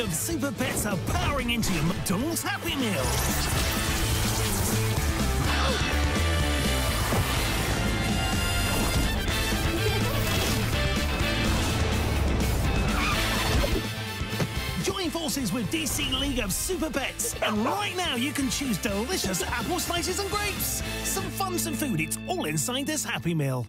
of Super Pets are powering into your McDonald's Happy Meal. Join forces with DC League of Super Pets, and right now you can choose delicious apple slices and grapes. Some fun, some food, it's all inside this Happy Meal.